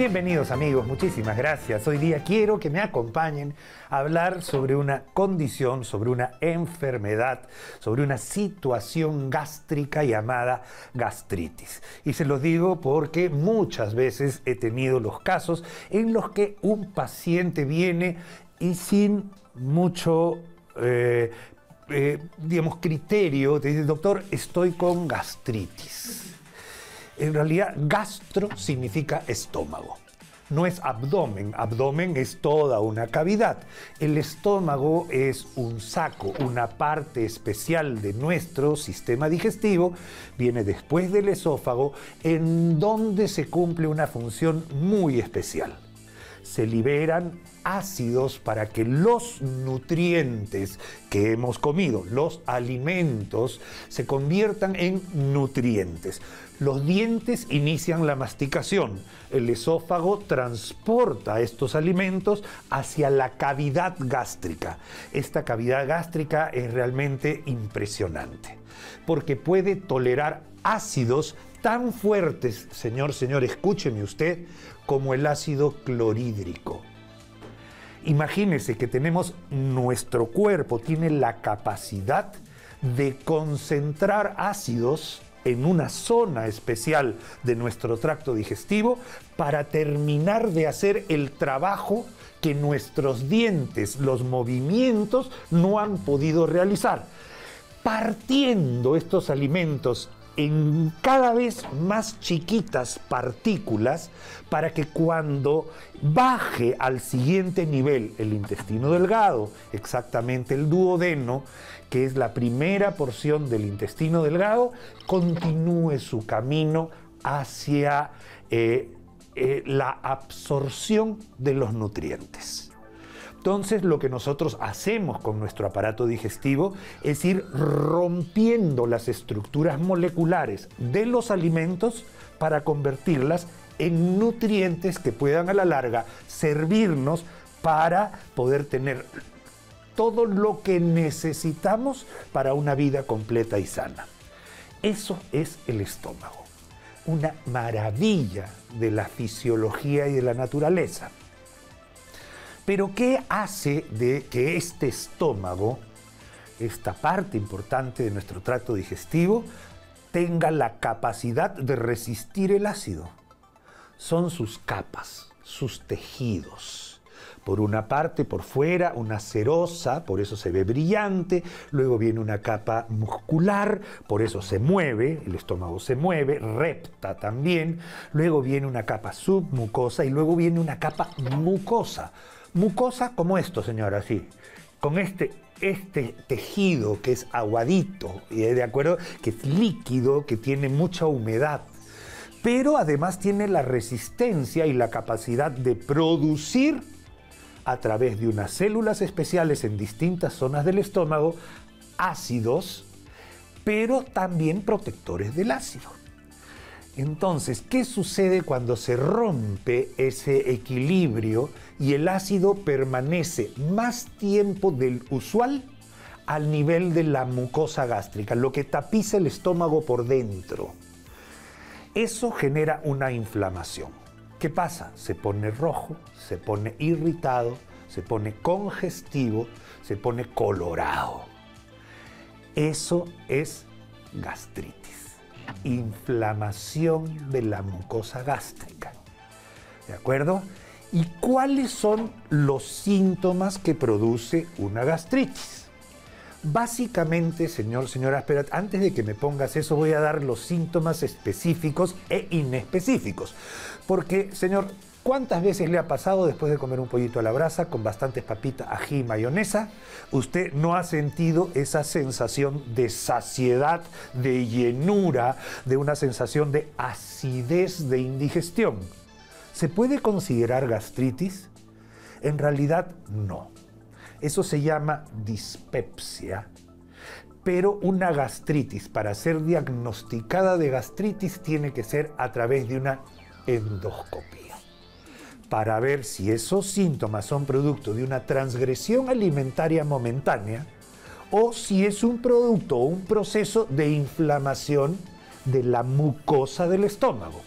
Bienvenidos amigos, muchísimas gracias. Hoy día quiero que me acompañen a hablar sobre una condición, sobre una enfermedad, sobre una situación gástrica llamada gastritis. Y se los digo porque muchas veces he tenido los casos en los que un paciente viene y sin mucho eh, eh, digamos, criterio, te dice, doctor, estoy con gastritis. En realidad, gastro significa estómago. No es abdomen, abdomen es toda una cavidad. El estómago es un saco, una parte especial de nuestro sistema digestivo, viene después del esófago, en donde se cumple una función muy especial. Se liberan ácidos para que los nutrientes que hemos comido, los alimentos, se conviertan en nutrientes. Los dientes inician la masticación. El esófago transporta estos alimentos hacia la cavidad gástrica. Esta cavidad gástrica es realmente impresionante porque puede tolerar ácidos tan fuertes, señor, señor, escúcheme usted, como el ácido clorhídrico. Imagínese que tenemos nuestro cuerpo, tiene la capacidad de concentrar ácidos en una zona especial de nuestro tracto digestivo para terminar de hacer el trabajo que nuestros dientes, los movimientos, no han podido realizar. Partiendo estos alimentos en cada vez más chiquitas partículas para que cuando baje al siguiente nivel el intestino delgado, exactamente el duodeno, que es la primera porción del intestino delgado, continúe su camino hacia eh, eh, la absorción de los nutrientes. Entonces lo que nosotros hacemos con nuestro aparato digestivo es ir rompiendo las estructuras moleculares de los alimentos para convertirlas en nutrientes que puedan a la larga servirnos para poder tener todo lo que necesitamos para una vida completa y sana. Eso es el estómago, una maravilla de la fisiología y de la naturaleza. Pero ¿qué hace de que este estómago, esta parte importante de nuestro tracto digestivo, tenga la capacidad de resistir el ácido? Son sus capas, sus tejidos. Por una parte, por fuera, una cerosa, por eso se ve brillante, luego viene una capa muscular, por eso se mueve, el estómago se mueve, repta también, luego viene una capa submucosa y luego viene una capa mucosa Mucosa como esto, señora, así, con este, este tejido que es aguadito, de acuerdo, que es líquido, que tiene mucha humedad, pero además tiene la resistencia y la capacidad de producir a través de unas células especiales en distintas zonas del estómago ácidos, pero también protectores del ácido. Entonces, ¿qué sucede cuando se rompe ese equilibrio y el ácido permanece más tiempo del usual al nivel de la mucosa gástrica, lo que tapiza el estómago por dentro? Eso genera una inflamación. ¿Qué pasa? Se pone rojo, se pone irritado, se pone congestivo, se pone colorado. Eso es gastritis inflamación de la mucosa gástrica. ¿De acuerdo? ¿Y cuáles son los síntomas que produce una gastritis? Básicamente, señor, señora, espera, antes de que me pongas eso, voy a dar los síntomas específicos e inespecíficos. Porque, señor, ¿Cuántas veces le ha pasado después de comer un pollito a la brasa con bastantes papitas, ají y mayonesa? Usted no ha sentido esa sensación de saciedad, de llenura, de una sensación de acidez de indigestión. ¿Se puede considerar gastritis? En realidad no. Eso se llama dispepsia. Pero una gastritis, para ser diagnosticada de gastritis, tiene que ser a través de una endoscopia para ver si esos síntomas son producto de una transgresión alimentaria momentánea o si es un producto o un proceso de inflamación de la mucosa del estómago.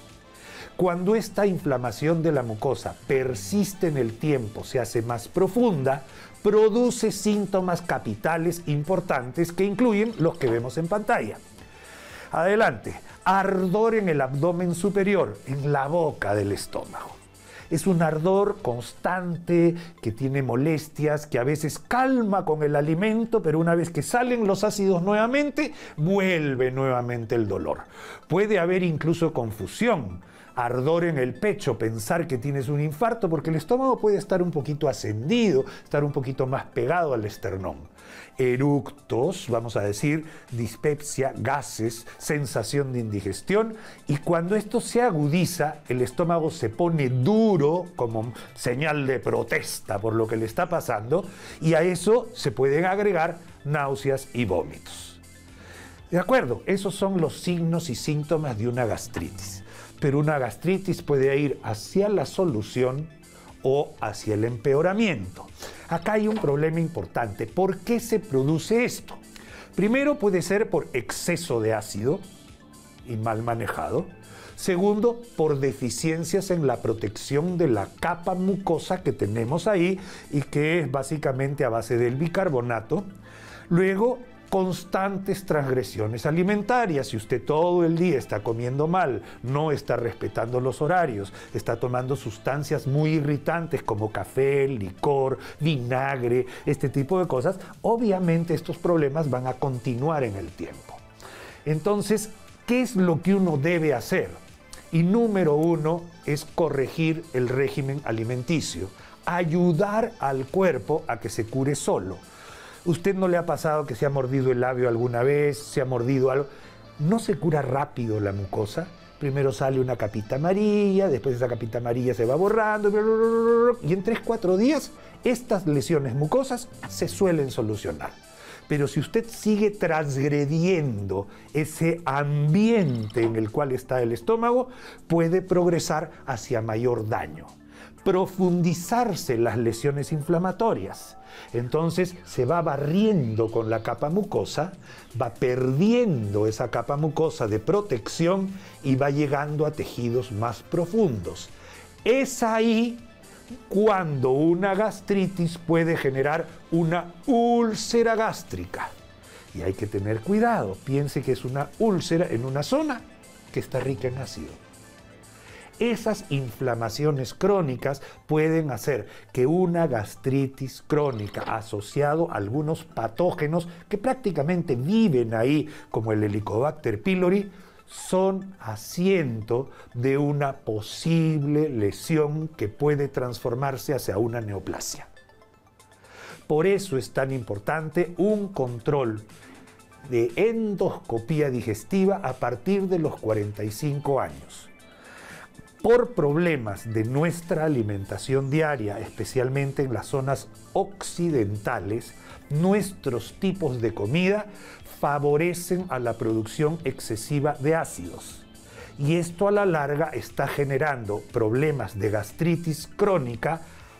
Cuando esta inflamación de la mucosa persiste en el tiempo, se hace más profunda, produce síntomas capitales importantes que incluyen los que vemos en pantalla. Adelante, ardor en el abdomen superior, en la boca del estómago. Es un ardor constante que tiene molestias, que a veces calma con el alimento, pero una vez que salen los ácidos nuevamente, vuelve nuevamente el dolor. Puede haber incluso confusión ardor en el pecho, pensar que tienes un infarto, porque el estómago puede estar un poquito ascendido, estar un poquito más pegado al esternón. Eructos, vamos a decir, dispepsia, gases, sensación de indigestión, y cuando esto se agudiza, el estómago se pone duro como señal de protesta por lo que le está pasando, y a eso se pueden agregar náuseas y vómitos. De acuerdo, esos son los signos y síntomas de una gastritis pero una gastritis puede ir hacia la solución o hacia el empeoramiento. Acá hay un problema importante. ¿Por qué se produce esto? Primero puede ser por exceso de ácido y mal manejado. Segundo, por deficiencias en la protección de la capa mucosa que tenemos ahí y que es básicamente a base del bicarbonato. Luego, constantes transgresiones alimentarias. Si usted todo el día está comiendo mal, no está respetando los horarios, está tomando sustancias muy irritantes como café, licor, vinagre, este tipo de cosas, obviamente estos problemas van a continuar en el tiempo. Entonces, ¿qué es lo que uno debe hacer? Y número uno es corregir el régimen alimenticio, ayudar al cuerpo a que se cure solo. ¿Usted no le ha pasado que se ha mordido el labio alguna vez, se ha mordido algo? ¿No se cura rápido la mucosa? Primero sale una capita amarilla, después esa capita amarilla se va borrando, y en 3-4 días estas lesiones mucosas se suelen solucionar. Pero si usted sigue transgrediendo ese ambiente en el cual está el estómago, puede progresar hacia mayor daño profundizarse las lesiones inflamatorias. Entonces se va barriendo con la capa mucosa, va perdiendo esa capa mucosa de protección y va llegando a tejidos más profundos. Es ahí cuando una gastritis puede generar una úlcera gástrica. Y hay que tener cuidado, piense que es una úlcera en una zona que está rica en ácido. Esas inflamaciones crónicas pueden hacer que una gastritis crónica asociado a algunos patógenos que prácticamente viven ahí, como el Helicobacter pylori, son asiento de una posible lesión que puede transformarse hacia una neoplasia. Por eso es tan importante un control de endoscopía digestiva a partir de los 45 años por problemas de nuestra alimentación diaria, especialmente en las zonas occidentales, nuestros tipos de comida favorecen a la producción excesiva de ácidos. Y esto a la larga está generando problemas de gastritis crónica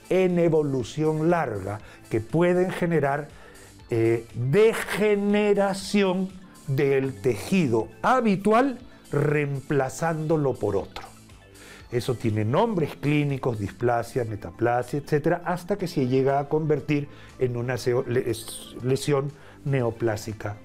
en evolución larga que pueden generar eh, degeneración del tejido habitual reemplazándolo por otro. Eso tiene nombres clínicos, displasia, metaplasia, etcétera, hasta que se llega a convertir en una lesión neoplásica